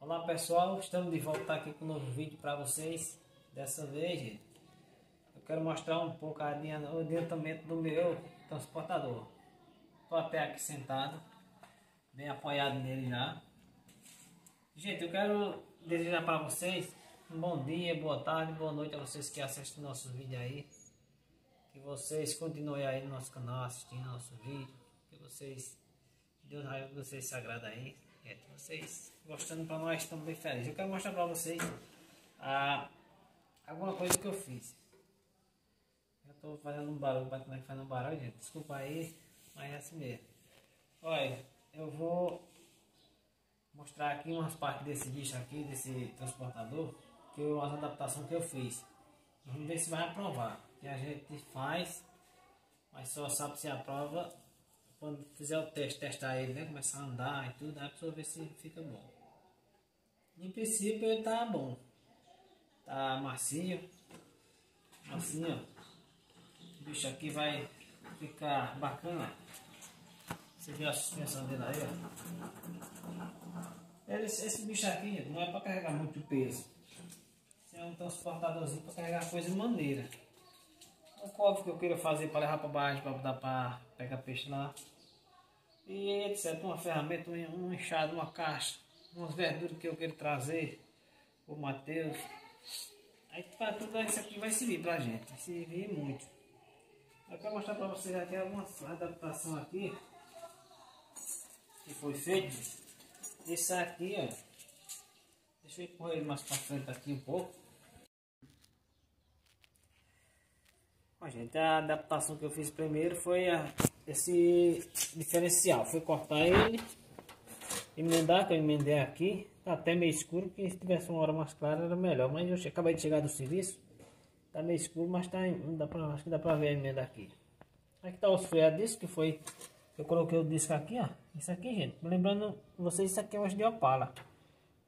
Olá pessoal, estamos de volta aqui com um novo vídeo para vocês. Dessa vez, eu quero mostrar um pouco o adiantamento do meu transportador. Estou até aqui sentado, bem apoiado nele já. Gente, eu quero desejar para vocês um bom dia, boa tarde, boa noite a vocês que assistem nossos vídeos aí. Que vocês continuem aí no nosso canal assistindo nosso vídeo. Que vocês, Deus que vocês se agrada aí. É, vocês gostando para nós estamos bem felizes. Eu quero mostrar para vocês ah, alguma coisa que eu fiz. Eu estou fazendo um barulho, batendo fazendo um barulho, gente. Desculpa aí, mas é assim mesmo. Olha, eu vou mostrar aqui umas partes desse bicho aqui, desse transportador, que eu, as adaptações que eu fiz. Vamos ver se vai aprovar que a gente faz, mas só sabe se aprova quando fizer o teste, testar ele, né? Começar a andar e tudo, aí a pessoa ver se fica bom. Em princípio ele tá bom. Tá macio. Assim, ó. O bicho aqui vai ficar bacana. Você viu a suspensão dele aí, ó. Esse, esse bicho aqui não é para carregar muito peso. É um transportadorzinho para carregar coisa maneira um copo que eu queira fazer para levar para baixo, para dar para pegar peixe lá. E etc. Uma ferramenta, um enxado, uma caixa, umas verduras que eu quero trazer o Matheus. Aí para tudo isso aqui vai servir para a gente, vai servir muito. Eu quero mostrar para vocês aqui algumas adaptação aqui que foi feito. Esse aqui, ó. Deixa eu correr ele mais para frente aqui um pouco. Bom, gente, a adaptação que eu fiz primeiro foi a, esse diferencial. Foi cortar ele, emendar, que eu emendei aqui. Tá até meio escuro, que se tivesse uma hora mais clara era melhor. Mas eu acabei de chegar do serviço. Tá meio escuro, mas tá, dá pra, acho que dá pra ver a emenda aqui. Aqui tá os disco, que foi... Eu coloquei o disco aqui, ó. Isso aqui, gente. Lembrando vocês, isso aqui é um de opala.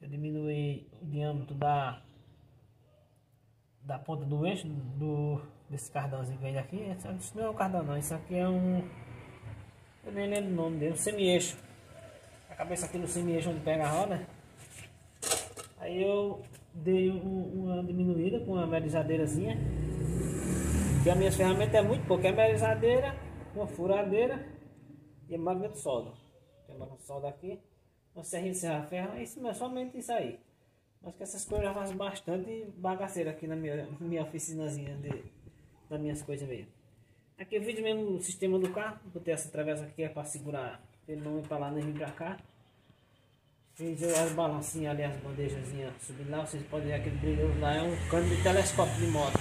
Eu diminui o diâmetro da... Da ponta do eixo do desse cardãozinho que vem daqui. Isso não é um cardão não, isso aqui é um. Eu nem lembro o nome dele, um semi-eixo. A cabeça aqui no semi-eixo onde pega a roda. Aí eu dei um, uma diminuída com uma merizadeirazinha. Que a minha ferramenta é muito pouca, é merizadeira, uma furadeira e de solda. Tem de solda aqui, uma serrinha de serra ferro, isso é somente isso aí. Mas que essas coisas faço bastante bagaceira aqui na minha, minha oficinazinha de, das minhas coisas mesmo. Aqui eu fiz mesmo o sistema do carro, botei essa travessa aqui é para segurar ele não ir para lá nem vir para cá. Fiz as balancinhas ali, as bandejazinhas subindo lá, vocês podem ver aquele brilhoso lá, é um cano de telescópio de moto.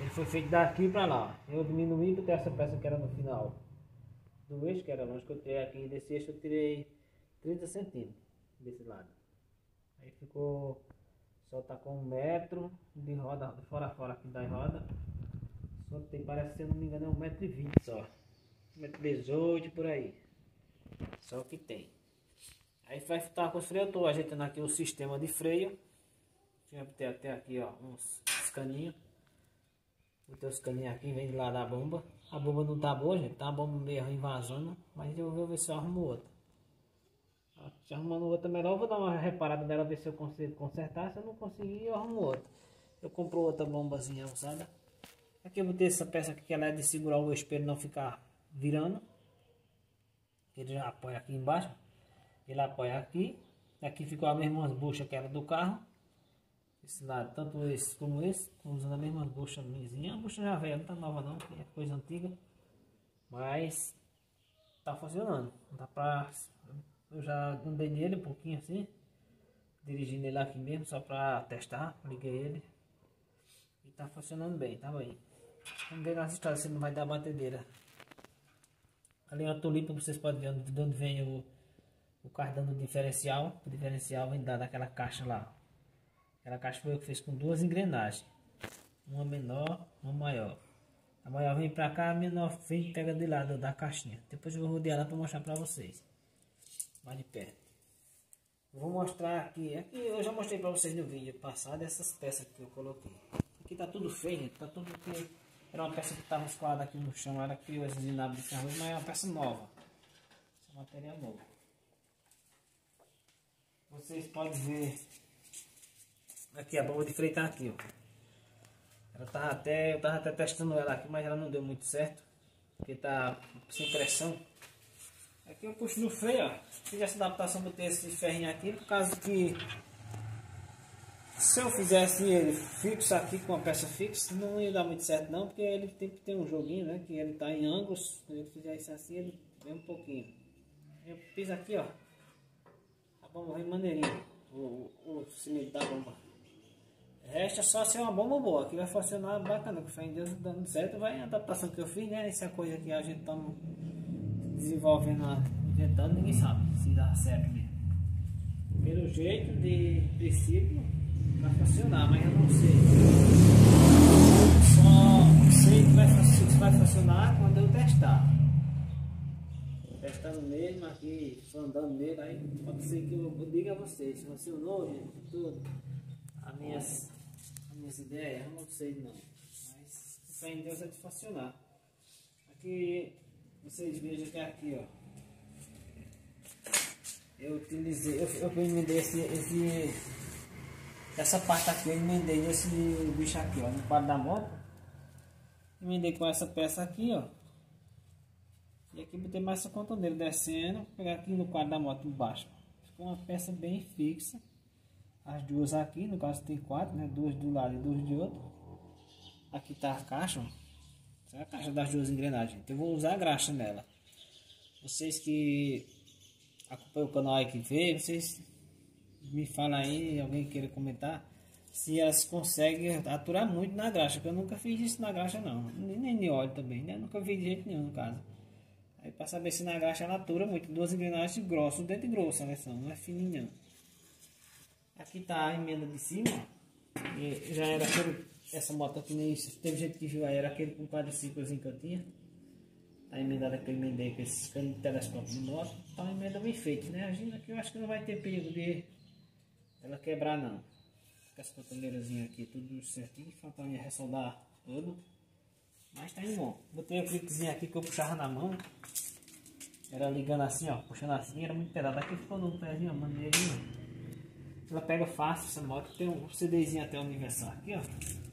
Ele foi feito daqui para lá. Eu diminuí botei essa peça que era no final do eixo, que era longe que eu tirei aqui desse eixo, eu tirei 30 centímetros desse lado. Aí ficou só tá com um metro de roda, fora fora aqui da roda. Só tem, parece, se eu não me engano, é um metro e vinte só. Um metro e dezoito por aí. Só que tem. Aí vai estar com os freios, eu tô ajeitando aqui o sistema de freio. Tinha ter até aqui, ó, uns caninhos. Botei os caninhos aqui, vem de lá da bomba. A bomba não tá boa, gente. Tá a bomba meio invasando. Mas eu vou ver se eu arrumo outra. Arrumando outra melhor, eu vou dar uma reparada nela, ver se eu consigo consertar. Se eu não conseguir, eu arrumo outra. Eu compro outra bombazinha usada. Aqui eu vou ter essa peça aqui, que ela é de segurar o espelho não ficar virando. Ele já apoia aqui embaixo. Ele apoia aqui. Aqui ficou a mesma bucha que era do carro. Esse lado, tanto esse como esse, usando a mesma bucha minha. A bucha já velha, não tá nova não, é coisa antiga. Mas tá funcionando. Dá pra eu já andei nele um pouquinho assim. Dirigindo ele aqui mesmo, só pra testar. Liguei ele. E tá funcionando bem, tá bem. Vamos ver nas estradas se não vai dar batedeira. Ali é uma tulipa, vocês podem ver de onde vem o, o cardão do diferencial. O diferencial vem dar daquela caixa lá. Aquela caixa foi eu que fiz com duas engrenagens. Uma menor, uma maior. A maior vem pra cá, a menor vem pega de lado da caixinha. Depois eu vou rodear ela para mostrar para vocês mais de perto. Vou mostrar aqui, aqui eu já mostrei para vocês no vídeo passado essas peças que eu coloquei. Aqui tá tudo feio, gente, tá tudo que era uma peça que estava escoada aqui no chão, ela criou esses inabos de ferro, mas é uma peça nova. Matéria é nova. vocês podem ver aqui a bomba de freio tá aqui, ó. Ela tava até, eu tava até testando ela aqui, mas ela não deu muito certo, porque tá sem pressão. Aqui eu puxo no freio, ó. Fiz essa adaptação, botei esse ferrinho aqui, por causa que se eu fizesse ele fixo aqui com uma peça fixa, não ia dar muito certo não, porque ele tem que ter um joguinho, né? Que ele tá em ângulos, se eu fizer isso assim, ele vem um pouquinho. Eu fiz aqui, ó. A bomba vem maneirinha, o, o, o cimento da bomba. Resta só ser uma bomba boa, que vai funcionar bacana, com fé em Deus dando certo, vai a adaptação que eu fiz, né? Essa coisa que a gente tá desenvolvendo, inventando, ninguém sabe se dá certo mesmo. Pelo jeito de princípio, vai funcionar, mas eu não sei. Só sei que vai, que vai funcionar quando eu testar. Testando mesmo aqui, andando nele, aí pode ser que eu, diga a vocês, se funcionou, gente, tudo. As minhas, as minhas ideias, eu não sei não. Mas fé em Deus é de funcionar. Aqui vocês vejam que aqui, ó. Eu utilizei, eu, eu emendei esse, esse, essa parte aqui, eu emendei nesse bicho aqui, ó, no quadro da moto. Emendei com essa peça aqui, ó. E aqui botei mais essa contorneira descendo, pegar aqui no quadro da moto embaixo. Ficou uma peça bem fixa. As duas aqui, no caso tem quatro, né? Duas do lado e duas de outro. Aqui tá a caixa, ó. É a caixa das duas engrenagens. Então eu vou usar a graxa nela. Vocês que acompanham o canal aí que vê, vocês me falam aí, alguém queira comentar, se elas conseguem aturar muito na graxa, que eu nunca fiz isso na graxa não. Nem, nem de óleo também, né? Nunca fiz de jeito nenhum no caso. Aí para saber se na graxa ela atura muito, duas engrenagens grossas, o dente grosso versão, não é fininha não. Aqui tá a emenda de cima, já era aquele essa moto aqui nem. Teve gente que viu aí, era aquele com quadriciclozinho que eu tinha. A emendada que eu emendei com esse cano de telescópio de moto. Tá uma emenda bem feita, né? A gente aqui eu acho que não vai ter perigo de ela quebrar não. Com as cotoneirazinhas aqui, tudo certinho. Falta me ressoldar todo. Mas tá indo bom. Botei o cliquezinho aqui que eu puxava na mão. Era ligando assim, ó. Puxando assim, era muito pesado. Aqui ficou no pezinho, ó, maneirinho. Ela pega fácil essa moto. Tem um CDzinho até universal aqui, ó.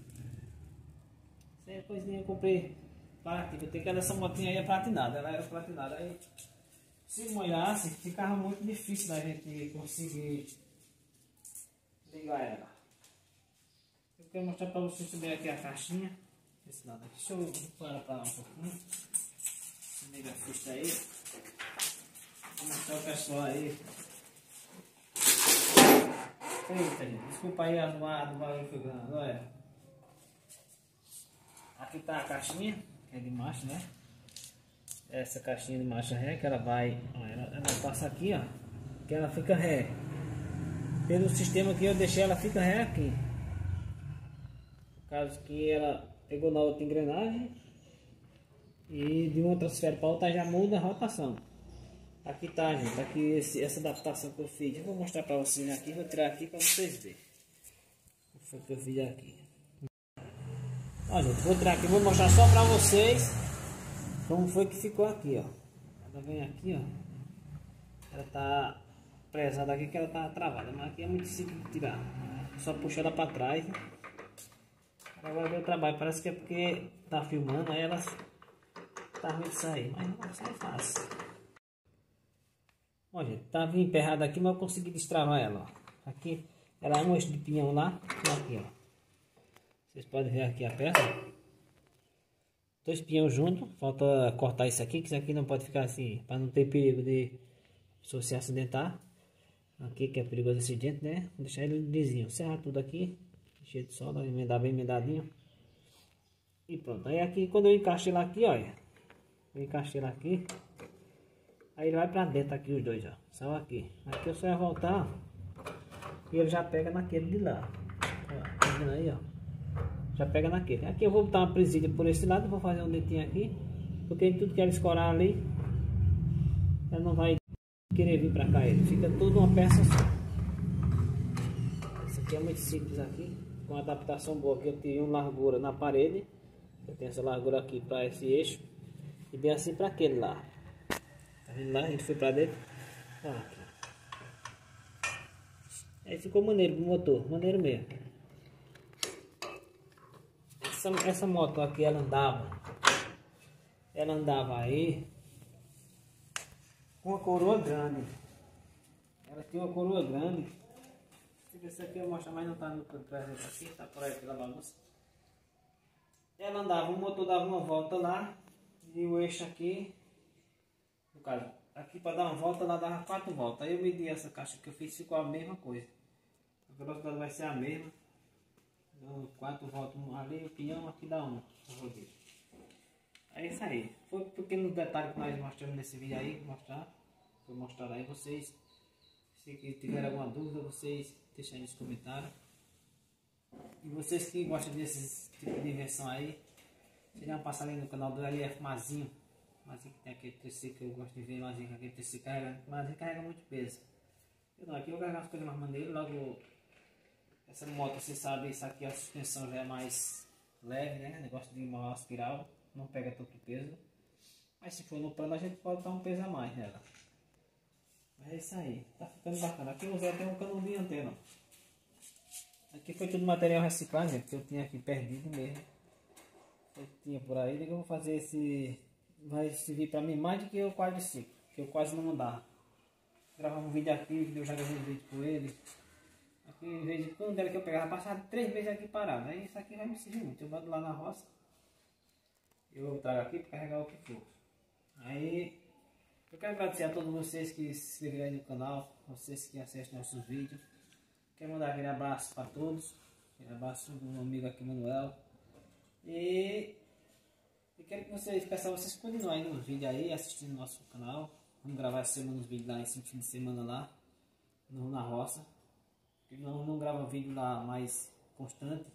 Essa coisinha eu comprei platina. Tem que essa motinha aí é platinada. Ela era platinada. Aí se molhasse, ficava muito difícil da gente conseguir ligar ela. Eu quero mostrar para vocês também aqui a caixinha. Esse lado aqui. Deixa eu parar para lá um pouquinho. Esse megafista aí. Vou mostrar o pessoal aí. Eita, gente. Desculpa aí a do barulho que eu grande. Olha. Aqui tá a caixinha, que é de marcha, né? Essa caixinha de marcha ré, que ela vai, ela, ela, passa aqui, ó, que ela fica ré. Pelo sistema que eu deixei, ela fica ré aqui. No caso que ela pegou na outra engrenagem e de uma transfere para outra já muda a rotação. Aqui tá, gente, aqui esse, essa adaptação que eu fiz. Eu vou mostrar para vocês aqui, vou tirar aqui para vocês verem. O que eu fiz aqui. Ó, gente, vou tirar aqui, vou mostrar só pra vocês como foi que ficou aqui, ó. Ela vem aqui, ó. Ela tá presada aqui que ela tá travada, mas aqui é muito simples de tirar. Só puxa ela pra trás. Ela vai ver o trabalho, parece que é porque tá filmando, aí ela tá ruim de sair, mas não sai fácil. Ó, gente, tava emperrada aqui, mas eu consegui destravar ela, ó. Aqui, ela é um eixo de pinhão lá, aqui, ó. Vocês podem ver aqui a peça. Dois pinhões juntos. Falta cortar isso aqui, que isso aqui não pode ficar assim, para não ter perigo de pessoa se acidentar. Aqui que é perigoso acidente, né? Vou deixar ele lisinho. Serrar tudo aqui. Cheio de solda, emendar bem emendadinho. E pronto. Aí aqui, quando eu encaixei lá aqui, olha. Eu encaixei lá aqui. Aí ele vai pra dentro aqui os dois, ó. Só aqui. Aqui eu só ia voltar. E ele já pega naquele de lá. Ó, tá vendo aí, ó já pega naquele. Aqui eu vou botar uma presilha por esse lado, vou fazer um dentinho aqui, porque tudo que ela escorar ali, ela não vai querer vir para cá, ele fica tudo uma peça só. Isso aqui é muito simples aqui, com adaptação boa, aqui eu tive uma largura na parede, eu tenho essa largura aqui para esse eixo, e bem assim para aquele lá. Tá vendo lá? A gente foi para dentro. Aqui. ficou maneiro pro motor, maneiro mesmo. Essa, essa moto aqui ela andava. Ela andava aí com uma coroa grande. Ela tinha uma coroa grande. Esse aqui eu mostro, mas não tá no presente aqui, tá por aí pela bagunça. Ela andava, o motor dava uma volta lá e o eixo aqui, no caso, aqui para dar uma volta, ela dava quatro voltas. Aí eu medi essa caixa que eu fiz, ficou a mesma coisa. A velocidade vai ser a mesma. Então, quatro voltas ali, o pinhão aqui dá uma. É isso aí. Foi pequenos detalhes que nós mostramos nesse vídeo aí, mostrar. Mostrar aí vocês. Se tiver alguma dúvida, vocês deixem aí nos comentários. E vocês que gostam desses tipo de invenção aí, seria uma passada aí no canal do LF Mazinho. Mazinho que tem aquele TC que eu gosto de ver, Mazinho que aquele TC carrega, Mazinho carrega muito peso. Eu aqui eu vou carregar as coisas mais maneiras, logo essa moto, você sabe, isso aqui a suspensão já é mais leve, né? Negócio de uma espiral, não pega tanto peso. Mas se for no plano a gente pode dar um peso a mais nela. Mas é isso aí, tá ficando bacana. Aqui eu usei até um cano de antena. Aqui foi tudo material reciclado, gente, que eu tinha aqui perdido mesmo. Eu tinha por aí, eu vou fazer esse... Vai servir para mim mais do que o quadriciclo, que eu quase não andava. Gravar um vídeo aqui, eu já gravei um vídeo com ele. Em vez de quando era que eu pegava, passava três meses aqui parado. Aí isso aqui vai me servir muito. Eu boto lá na roça, eu trago aqui para carregar o que for. Aí, eu quero agradecer a todos vocês que se inscreveram aí no canal, vocês que assistem nossos vídeos. Quero mandar aquele abraço para todos. Aquele abraço do meu amigo aqui, Manuel. E eu quero que vocês, peçam vocês continuem nos vídeos aí, assistindo nosso canal. Vamos gravar semana os vídeos lá, esse fim de semana lá, no, na roça. Porque não, não grava vídeo lá mais constante,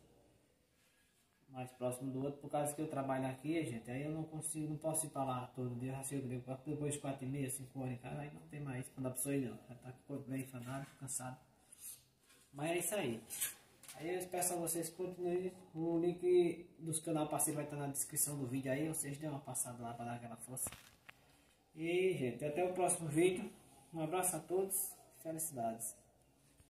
mais próximo do outro, por causa que eu trabalho aqui, gente. Aí eu não consigo, não posso ir para lá todo dia. Já chego depois de 4 e meia, 5 horas em casa, aí não tem mais para dar para ir não. Já tá com o corpo bem fanado, cansado. Mas é isso aí. Aí eu peço a vocês continuem. O link dos canal parceiro vai estar na descrição do vídeo aí. Vocês dêem uma passada lá para dar aquela força. E, gente, até o próximo vídeo. Um abraço a todos. Felicidades.